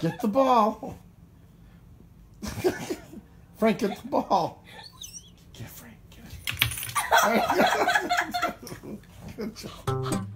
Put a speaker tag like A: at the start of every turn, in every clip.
A: Get the ball. Frank, get the ball. Get Frank. Get it. Good job.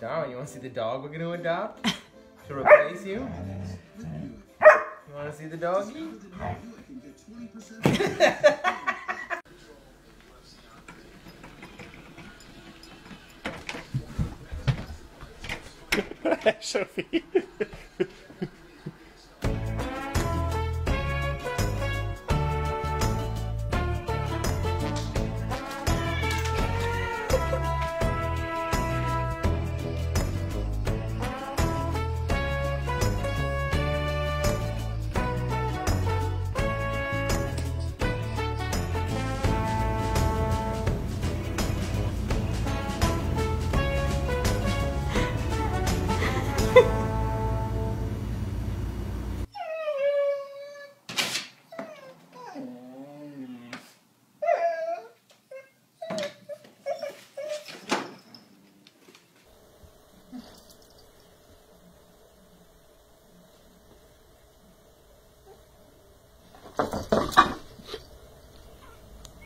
B: Darwin, you want to see the dog we're going to adopt? To replace you? You want to see the doggy?
A: Sophie.